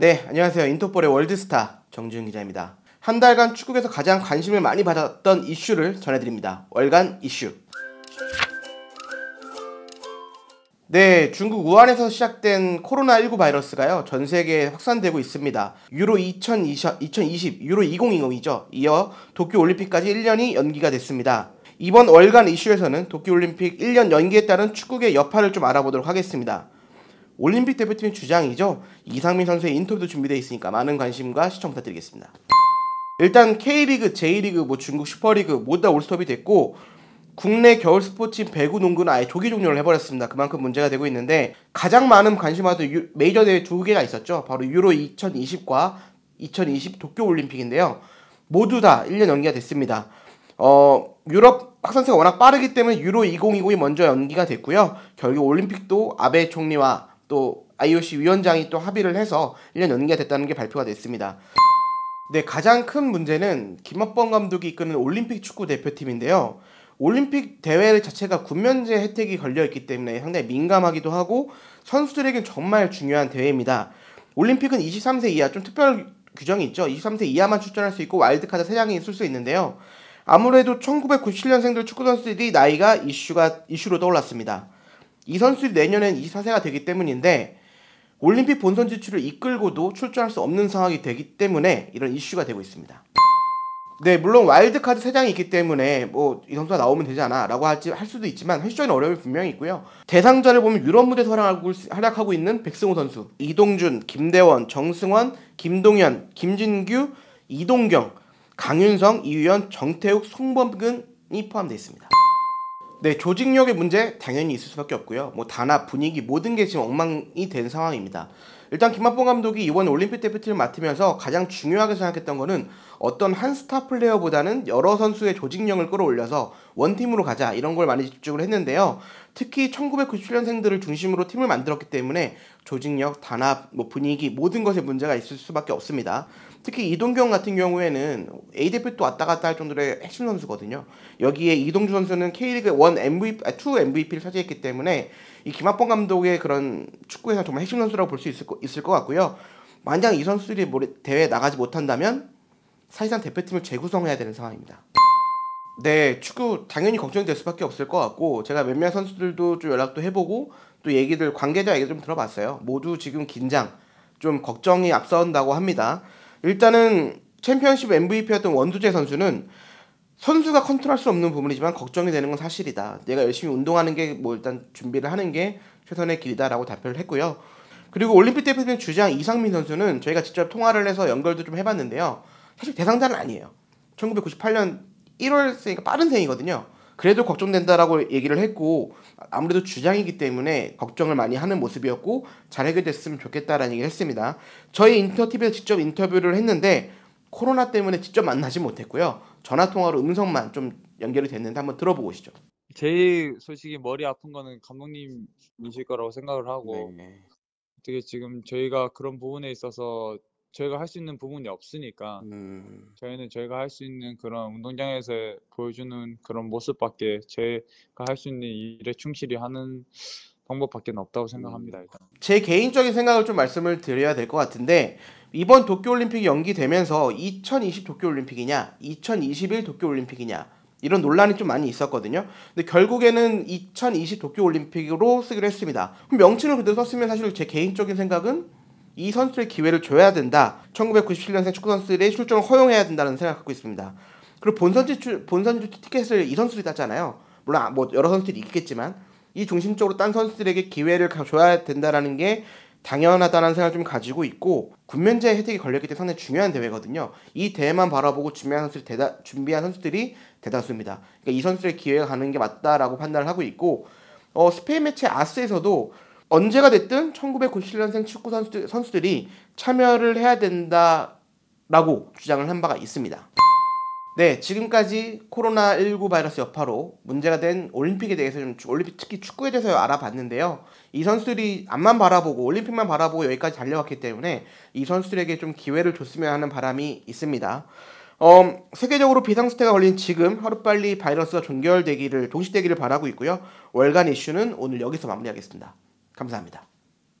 네, 안녕하세요. 인터폴의 월드스타 정지훈 기자입니다. 한 달간 축구에서 가장 관심을 많이 받았던 이슈를 전해드립니다. 월간 이슈. 네, 중국 우한에서 시작된 코로나19 바이러스가요, 전 세계에 확산되고 있습니다. 유로 2020, 2020 유로 2020이죠. 이어 도쿄올림픽까지 1년이 연기가 됐습니다. 이번 월간 이슈에서는 도쿄올림픽 1년 연기에 따른 축구의 여파를 좀 알아보도록 하겠습니다. 올림픽 대표팀의 주장이죠. 이상민 선수의 인터뷰도 준비되어 있으니까 많은 관심과 시청 부탁드리겠습니다. 일단 K리그, J리그, 뭐 중국 슈퍼리그 모두 다 올스톱이 됐고 국내 겨울 스포츠인 배구 농구는 아예 조기 종료를 해버렸습니다. 그만큼 문제가 되고 있는데 가장 많은 관심받은 메이저 대회 두 개가 있었죠. 바로 유로 2020과 2020 도쿄 올림픽인데요. 모두 다 1년 연기가 됐습니다. 어, 유럽 확산세가 워낙 빠르기 때문에 유로 2020이 먼저 연기가 됐고요. 결국 올림픽도 아베 총리와 또 IOC 위원장이 또 합의를 해서 1년 연기가 됐다는 게 발표가 됐습니다. 네, 가장 큰 문제는 김학범 감독이 이끄는 올림픽 축구 대표팀인데요. 올림픽 대회 자체가 군면제 혜택이 걸려 있기 때문에 상당히 민감하기도 하고 선수들에겐 정말 중요한 대회입니다. 올림픽은 23세 이하 좀 특별 규정이 있죠. 23세 이하만 출전할 수 있고 와일드카드 3장이 있을 수 있는데요. 아무래도 1997년생들 축구 선수들이 나이가 이슈가 이슈로 떠올랐습니다. 이 선수들이 내년엔 24세가 되기 때문인데 올림픽 본선 지출을 이끌고도 출전할 수 없는 상황이 되기 때문에 이런 이슈가 되고 있습니다. 네, 물론 와일드카드 3장이 있기 때문에 뭐 이 선수가 나오면 되잖아 라고 하지, 할 수도 있지만 현실적인 어려움이 분명히 있고요. 대상자를 보면 유럽 무대에서 활약하고, 있는 백승호 선수, 이동준, 김대원, 정승원, 김동현, 김진규, 이동경, 강윤성, 이유연, 정태욱, 송범근이 포함되어 있습니다. 네, 조직력의 문제 당연히 있을 수밖에 없고요. 뭐 단합, 분위기 모든 게 지금 엉망이 된 상황입니다. 일단 김학봉 감독이 이번 올림픽 대표팀을 맡으면서 가장 중요하게 생각했던 거는 어떤 한 스타 플레이어보다는 여러 선수의 조직력을 끌어올려서 원팀으로 가자 이런 걸 많이 집중을 했는데요. 특히 1997년생들을 중심으로 팀을 만들었기 때문에 조직력, 단합, 뭐 분위기 모든 것에 문제가 있을 수밖에 없습니다. 특히 이동경 같은 경우에는 A 대표도 왔다 갔다 할 정도의 핵심 선수거든요. 여기에 이동주 선수는 K리그 1 MVP, 2 MVP를 차지했기 때문에 이 김학범 감독의 그런 축구에서 정말 핵심 선수라고 볼 수 있을, 있을 것 같고요. 만약 이 선수들이 대회에 나가지 못한다면 사실상 대표팀을 재구성해야 되는 상황입니다. 네, 축구 당연히 걱정이 될 수밖에 없을 것 같고 제가 몇몇 선수들도 좀 연락도 해보고 또 얘기들 관계자 얘기 좀 들어봤어요. 모두 지금 긴장, 좀 걱정이 앞선다고 합니다. 일단은 챔피언십 MVP였던 원두재 선수는 선수가 컨트롤할 수 없는 부분이지만 걱정이 되는 건 사실이다. 내가 열심히 운동하는 게 뭐 일단 준비를 하는 게 최선의 길이다라고 답변을 했고요. 그리고 올림픽 대표팀 주장 이상민 선수는 저희가 직접 통화를 해서 연결도 좀 해봤는데요. 사실 대상자는 아니에요. 1998년 1월생이니까 빠른 생이거든요. 그래도 걱정된다라고 얘기를 했고 아무래도 주장이기 때문에 걱정을 많이 하는 모습이었고 잘 해결됐으면 좋겠다라는 얘기를 했습니다. 저희 인터티비에서 직접 인터뷰를 했는데 코로나 때문에 직접 만나지 못했고요. 전화 통화로 음성만 좀 연결이 됐는데 한번 들어보고 오시죠. 제일 솔직히 머리 아픈 거는 감독님이실 거라고 생각을 하고 네. 어떻게 지금 저희가 그런 부분에 있어서 저희가 할 수 있는 부분이 없으니까 음. 저희는 저희가 할 수 있는 그런 운동장에서 보여주는 그런 모습밖에 제가 할 수 있는 일에 충실히 하는 방법밖에 없다고 생각합니다. 음. 일단. 제 개인적인 생각을 좀 말씀을 드려야 될 것 같은데 이번 도쿄올림픽이 연기되면서 2020 도쿄올림픽이냐 2021 도쿄올림픽이냐 이런 논란이 좀 많이 있었거든요. 근데 결국에는 2020 도쿄올림픽으로 쓰기로 했습니다. 그럼 명칭을 그대로 썼으면 사실 제 개인적인 생각은 이 선수의 기회를 줘야 된다. 1997년생 축구 선수들의 출전을 허용해야 된다는 생각을 갖고 있습니다. 그리고 본선 지출 본선 티켓을 이 선수들이 땄잖아요. 물론 뭐 여러 선수들이 있겠지만 이 중심적으로 딴 선수들에게 기회를 줘야 된다라는 게 당연하다는 생각을 좀 가지고 있고 군면제 혜택이 걸렸기 때문에 상당히 중요한 대회거든요. 이 대회만 바라보고 준비한 선수들이 대다, 준비한 선수들이 대다수입니다. 그러니까 이 선수의 기회가 가는 게 맞다라고 판단을 하고 있고 어, 스페인 매체 아스에서도 언제가 됐든 1997년생 축구 선수들, 선수들이 참여를 해야 된다라고 주장을 한 바가 있습니다. 네, 지금까지 코로나19 바이러스 여파로 문제가 된 올림픽에 대해서 좀 올림픽 특히 축구에 대해서 알아봤는데요. 이 선수들이 앞만 바라보고 올림픽만 바라보고 여기까지 달려왔기 때문에 이 선수들에게 좀 기회를 줬으면 하는 바람이 있습니다. 어, 세계적으로 비상사태가 걸린 지금 하루빨리 바이러스가 종결되기를 종식되기를 바라고 있고요. 월간 이슈는 오늘 여기서 마무리하겠습니다. 감사합니다.